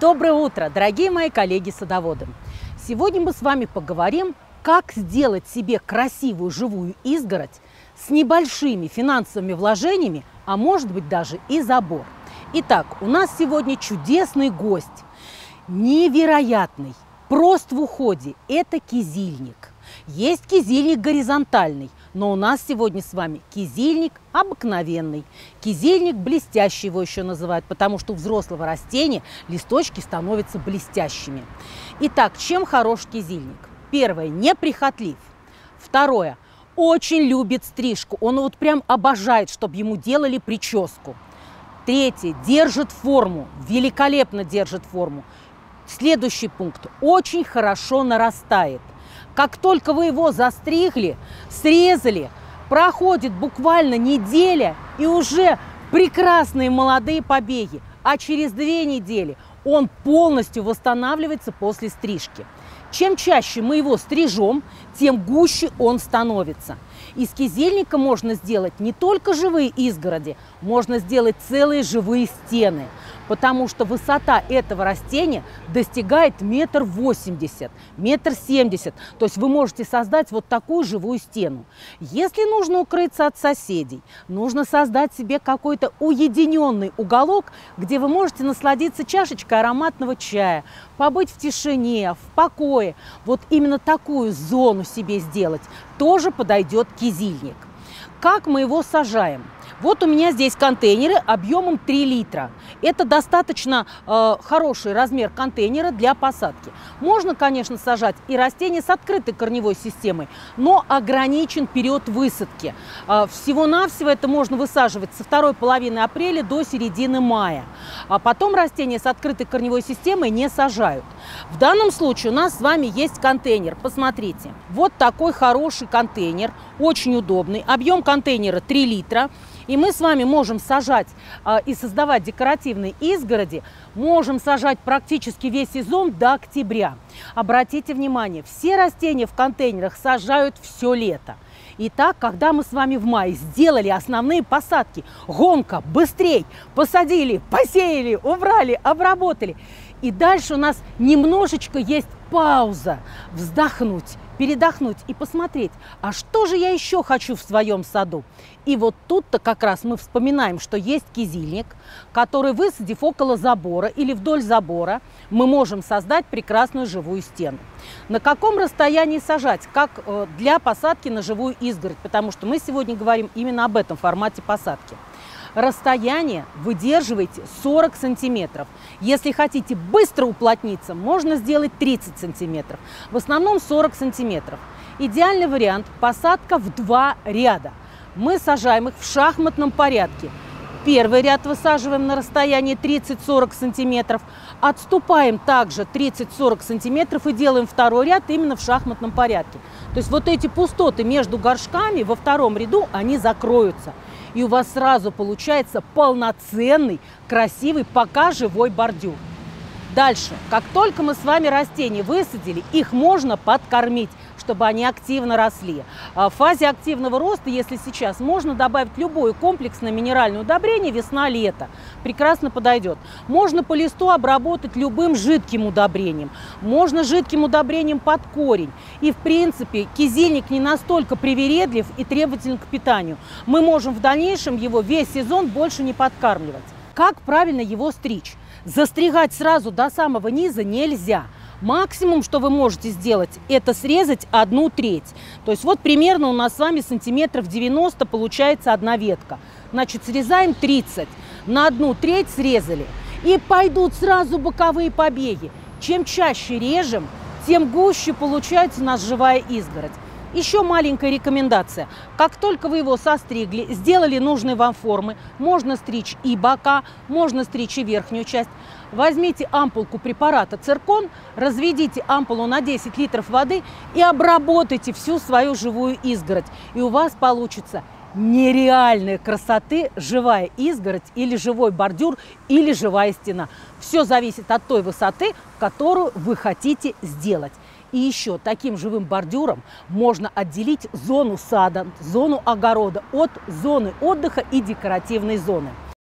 Доброе утро, дорогие мои коллеги-садоводы! Сегодня мы с вами поговорим, как сделать себе красивую живую изгородь с небольшими финансовыми вложениями, а может быть даже и забор. Итак, у нас сегодня чудесный гость, невероятный, прост в уходе. Это кизильник. Есть кизильник горизонтальный, но у нас сегодня с вами кизильник обыкновенный. Кизильник блестящий его еще называют, потому что у взрослого растения листочки становятся блестящими. Итак, чем хорош кизильник? Первое, неприхотлив. Второе, очень любит стрижку. Он вот прям обожает, чтобы ему делали прическу. Третье, держит форму, великолепно держит форму. Следующий пункт, очень хорошо нарастает. Как только вы его застригли, срезали, проходит буквально неделя и уже прекрасные молодые побеги. А через две недели он полностью восстанавливается после стрижки. Чем чаще мы его стрижем, тем гуще он становится. Из кизельника можно сделать не только живые изгороди, можно сделать целые живые стены – потому что высота этого растения достигает метр восемьдесят, метр семьдесят. То есть вы можете создать вот такую живую стену. Если нужно укрыться от соседей, нужно создать себе какой-то уединенный уголок, где вы можете насладиться чашечкой ароматного чая, побыть в тишине, в покое. Вот именно такую зону себе сделать тоже подойдет кизильник. Как мы его сажаем? Вот у меня здесь контейнеры объемом 3 литра. Это достаточно э, хороший размер контейнера для посадки. Можно, конечно, сажать и растения с открытой корневой системой, но ограничен период высадки. Э, Всего-навсего это можно высаживать со второй половины апреля до середины мая. А потом растения с открытой корневой системой не сажают. В данном случае у нас с вами есть контейнер. Посмотрите. Вот такой хороший контейнер, очень удобный. Объем контейнера 3 литра. И мы с вами можем сажать э, и создавать декоративные изгороди, можем сажать практически весь сезон до октября. Обратите внимание, все растения в контейнерах сажают все лето. Итак, когда мы с вами в мае сделали основные посадки, гонка, быстрей, посадили, посеяли, убрали, обработали. И дальше у нас немножечко есть пауза, вздохнуть, передохнуть и посмотреть, а что же я еще хочу в своем саду. И вот тут-то как раз мы вспоминаем, что есть кизильник, который, высадив около забора или вдоль забора, мы можем создать прекрасную живую стену. На каком расстоянии сажать, как э, для посадки на живую изгородь, потому что мы сегодня говорим именно об этом формате посадки. Расстояние выдерживайте 40 сантиметров. Если хотите быстро уплотниться, можно сделать 30 сантиметров. В основном 40 сантиметров. Идеальный вариант – посадка в два ряда. Мы сажаем их в шахматном порядке. Первый ряд высаживаем на расстоянии 30-40 сантиметров, отступаем также 30-40 сантиметров и делаем второй ряд именно в шахматном порядке. То есть вот эти пустоты между горшками во втором ряду, они закроются и у вас сразу получается полноценный, красивый, пока живой бордюр. Дальше, как только мы с вами растения высадили, их можно подкормить чтобы они активно росли. А в фазе активного роста, если сейчас, можно добавить любое комплексное минеральное удобрение весна-лето. Прекрасно подойдет. Можно по листу обработать любым жидким удобрением. Можно жидким удобрением под корень. И в принципе кизильник не настолько привередлив и требователен к питанию. Мы можем в дальнейшем его весь сезон больше не подкармливать. Как правильно его стричь? Застригать сразу до самого низа нельзя. Максимум, что вы можете сделать, это срезать одну треть. То есть вот примерно у нас с вами сантиметров 90 получается одна ветка. Значит, срезаем 30. На одну треть срезали. И пойдут сразу боковые побеги. Чем чаще режем, тем гуще получается у нас живая изгородь. Еще маленькая рекомендация. Как только вы его состригли, сделали нужные вам формы, можно стричь и бока, можно стричь и верхнюю часть. Возьмите ампулку препарата циркон, разведите ампулу на 10 литров воды и обработайте всю свою живую изгородь. И у вас получится нереальной красоты живая изгородь или живой бордюр или живая стена. Все зависит от той высоты, которую вы хотите сделать. И еще таким живым бордюром можно отделить зону сада, зону огорода от зоны отдыха и декоративной зоны.